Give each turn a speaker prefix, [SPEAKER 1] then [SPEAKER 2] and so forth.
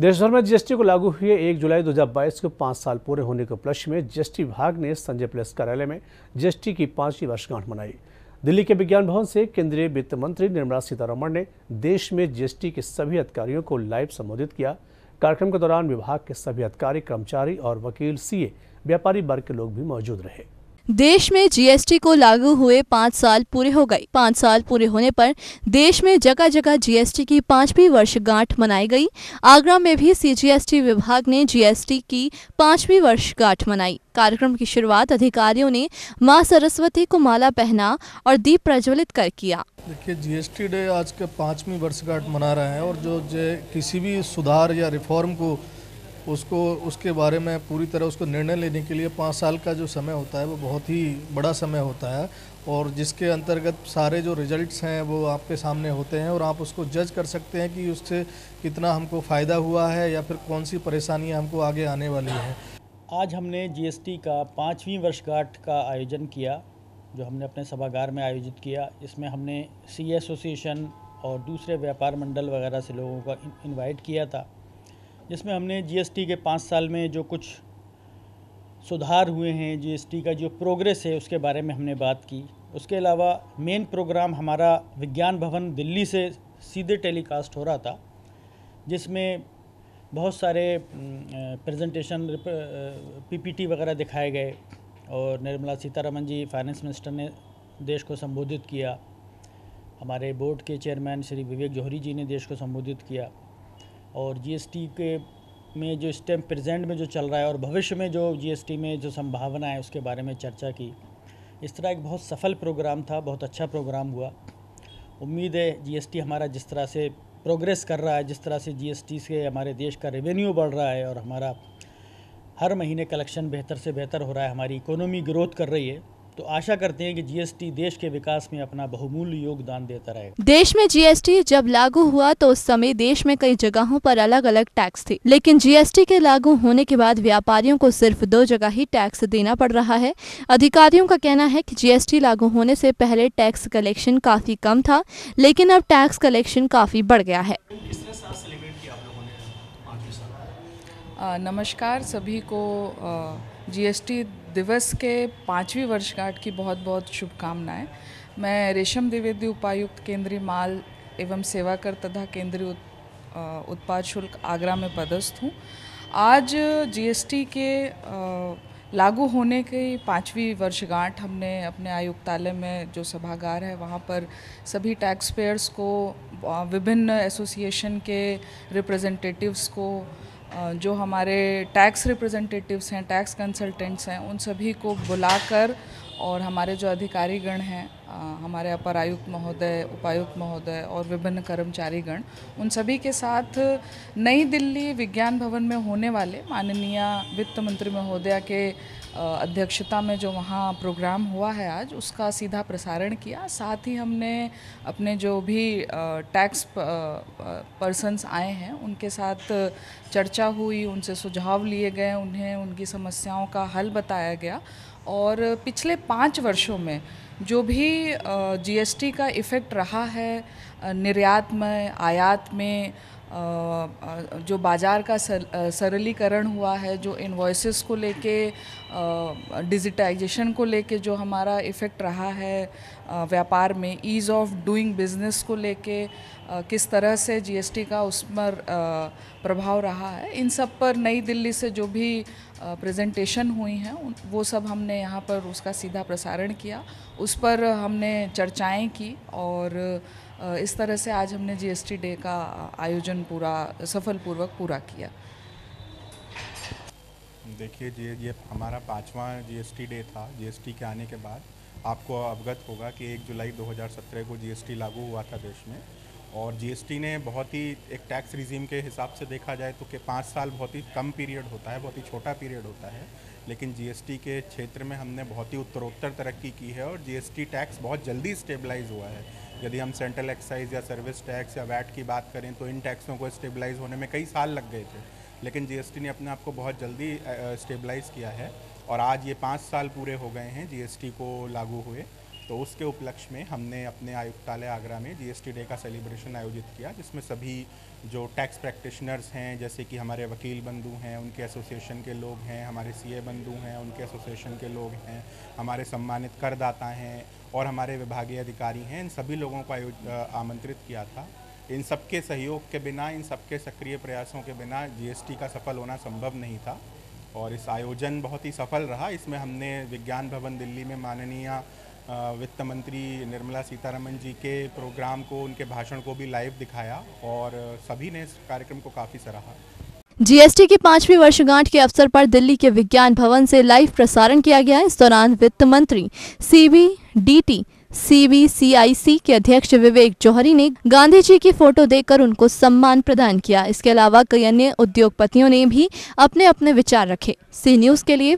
[SPEAKER 1] देश भर में जीएसटी को लागू हुए 1 जुलाई 2022 को पाँच साल पूरे होने के उपलक्ष्य में जीएसटी विभाग ने संजय प्लेस कार्यालय में जीएसटी की पांचवी वर्षगांठ मनाई। दिल्ली के विज्ञान भवन से केंद्रीय वित्त मंत्री निर्मला सीतारमण ने देश में जीएसटी के सभी अधिकारियों को लाइव संबोधित किया। कार्यक्रम के दौरान विभाग के सभी अधिकारी, कर्मचारी और वकील, सीए, व्यापारी वर्ग के लोग भी मौजूद रहे।
[SPEAKER 2] देश में जीएसटी को लागू हुए पाँच साल पूरे हो गए। पाँच साल पूरे होने पर देश में जगह जगह जीएसटी की पांचवी वर्षगांठ मनाई गई। आगरा में भी सीजीएसटी विभाग ने जीएसटी की पांचवी वर्षगांठ मनाई। कार्यक्रम की शुरुआत अधिकारियों ने माँ सरस्वती को माला पहना और दीप प्रज्वलित कर किया।
[SPEAKER 3] देखिए जीएसटी डे आज के पाँचवीं वर्षगांठ मना रहे हैं और जो किसी भी सुधार या रिफॉर्म को उसको, उसके बारे में पूरी तरह उसको निर्णय लेने के लिए पाँच साल का जो समय होता है, वो बहुत ही बड़ा समय होता है। और जिसके अंतर्गत सारे जो रिजल्ट्स हैं, वो आपके सामने होते हैं और आप उसको जज कर सकते हैं कि उससे कितना हमको फ़ायदा हुआ है या फिर कौन सी परेशानियाँ हमको आगे आने वाली हैं।
[SPEAKER 4] आज हमने जीएसटी का पाँचवीं वर्षगांठ का आयोजन किया, जो हमने अपने सभागार में आयोजित किया। इसमें हमने सी एसोसिएशन और दूसरे व्यापार मंडल वगैरह से लोगों का इनवाइट किया था। जिसमें हमने जीएसटी के पाँच साल में जो कुछ सुधार हुए हैं जीएसटी का जो प्रोग्रेस है, उसके बारे में हमने बात की। उसके अलावा मेन प्रोग्राम हमारा विज्ञान भवन दिल्ली से सीधे टेलीकास्ट हो रहा था, जिसमें बहुत सारे प्रेजेंटेशन पीपीटी वगैरह दिखाए गए और निर्मला सीतारमन जी फाइनेंस मिनिस्टर ने देश को संबोधित किया। हमारे बोर्ड के चेयरमैन श्री विवेक जौहरी जी ने देश को संबोधित किया। और जीएसटी के में जो इस टाइम प्रेजेंट में जो चल रहा है और भविष्य में जो जीएसटी में जो संभावना है उसके बारे में चर्चा की। इस तरह एक बहुत सफल प्रोग्राम था, बहुत अच्छा प्रोग्राम हुआ। उम्मीद है जीएसटी हमारा जिस तरह से प्रोग्रेस कर रहा है, जिस तरह से जीएसटी से हमारे देश का रेवेन्यू बढ़ रहा है और हमारा हर महीने कलेक्शन बेहतर से बेहतर हो रहा है, हमारी इकोनॉमी ग्रोथ कर रही है तो आशा करते हैं कि जीएसटी देश के विकास में अपना बहुमूल्य योगदान देता रहेगा
[SPEAKER 2] देश में जीएसटी जब लागू हुआ तो उस समय देश में कई जगहों पर अलग अलग टैक्स थे। लेकिन जीएसटी के लागू होने के बाद व्यापारियों को सिर्फ़ दो जगह ही टैक्स देना पड़ रहा है। अधिकारियों का कहना है कि जीएसटी लागू होने से पहले टैक्स कलेक्शन काफ़ी कम था लेकिन अब टैक्स कलेक्शन काफ़ी बढ़ गया है।
[SPEAKER 5] नमस्कार सभी को जीएसटी दिवस के पाँचवीं वर्षगांठ की बहुत बहुत शुभकामनाएँ। मैं रेशम द्विवेदी उपायुक्त, केंद्रीय माल एवं सेवा कर तथा केंद्रीय उत्पाद शुल्क आगरा में पदस्थ हूँ। आज जीएसटी के लागू होने की पाँचवीं वर्षगांठ हमने अपने आयुक्तालय में जो सभागार है, वहाँ पर सभी टैक्स पेयर्स को विभिन्न एसोसिएशन के रिप्रेजेंटेटिव्स को जो हमारे टैक्स रिप्रेजेंटेटिव्स हैं टैक्स कंसल्टेंट्स हैं, उन सभी को बुलाकर और हमारे जो अधिकारीगण हैं हमारे अपर आयुक्त महोदय, उपायुक्त महोदय और विभिन्न कर्मचारीगण, उन सभी के साथ नई दिल्ली विज्ञान भवन में होने वाले माननीय वित्त मंत्री महोदया के अध्यक्षता में जो वहाँ प्रोग्राम हुआ है आज, उसका सीधा प्रसारण किया। साथ ही हमने अपने जो भी टैक्स पर्सनस आए हैं, उनके साथ चर्चा हुई, उनसे सुझाव लिए गए, उन्हें उनकी समस्याओं का हल बताया गया। और पिछले पाँच वर्षों में जो भी जीएसटी का इफ़ेक्ट रहा है निर्यात में, आयात में जो बाज़ार का सरलीकरण हुआ है, जो इन्वॉइसेस को लेके डिजिटाइजेशन को लेके जो हमारा इफ़ेक्ट रहा है व्यापार में ईज़ ऑफ़ डूइंग बिज़नेस को लेके किस तरह से जीएसटी का उस पर प्रभाव रहा है, इन सब पर नई दिल्ली से जो भी प्रेजेंटेशन हुई हैं वो सब हमने यहाँ पर उसका सीधा प्रसारण किया। उस पर हमने चर्चाएँ की और इस तरह से आज हमने जीएसटी डे का आयोजन पूरा, सफलपूर्वक पूरा किया।
[SPEAKER 6] देखिए जी, ये हमारा पाँचवा जीएसटी डे था। जीएसटी के आने के बाद आपको अवगत होगा कि 1 जुलाई 2017 को जीएसटी लागू हुआ था देश में। और जीएसटी ने बहुत ही एक टैक्स रिजीम के हिसाब से देखा जाए तो कि पाँच साल बहुत ही कम पीरियड होता है, बहुत ही छोटा पीरियड होता है। लेकिन जीएसटी के क्षेत्र में हमने बहुत ही उत्तरोत्तर तरक्की की है और जीएसटी टैक्स बहुत जल्दी स्टेबलाइज हुआ है। यदि हम सेंट्रल एक्साइज या सर्विस टैक्स या वैट की बात करें तो इन टैक्सों को स्टेबलाइज होने में कई साल लग गए थे। लेकिन जीएसटी ने अपने आप को बहुत जल्दी स्टेबलाइज किया है और आज ये पाँच साल पूरे हो गए हैं जीएसटी को लागू हुए। तो उसके उपलक्ष्य में हमने अपने आयुक्तालय आगरा में जीएसटी डे का सेलिब्रेशन आयोजित किया, जिसमें सभी जो टैक्स प्रैक्टिशनर्स हैं, जैसे कि हमारे वकील बंधु हैं, उनके एसोसिएशन के लोग हैं, हमारे सीए बंधु हैं, उनके एसोसिएशन के लोग हैं, हमारे सम्मानित करदाता हैं और हमारे विभागीय अधिकारी हैं, इन सभी लोगों को आमंत्रित किया था। इन सबके सहयोग के बिना, इन सबके सक्रिय प्रयासों के बिना जीएसटी का सफल होना संभव नहीं था और इस आयोजन बहुत ही सफल रहा। इसमें हमने विज्ञान भवन दिल्ली में माननीय वित्त मंत्री निर्मला सीतारमन जी के प्रोग्राम को, उनके भाषण को भी लाइव दिखाया और सभी ने इस कार्यक्रम को काफ़ी सराहा।
[SPEAKER 2] जीएसटी की पांचवी वर्षगांठ के अवसर पर दिल्ली के विज्ञान भवन से लाइव प्रसारण किया गया। इस दौरान वित्त मंत्री सीबीडीटी सीबीसीआईसी के अध्यक्ष विवेक जौहरी ने गांधी जी की फ़ोटो देकर उनको सम्मान प्रदान किया। इसके अलावा कई अन्य उद्योगपतियों ने भी अपने अपने विचार रखे। सी न्यूज़ के लिए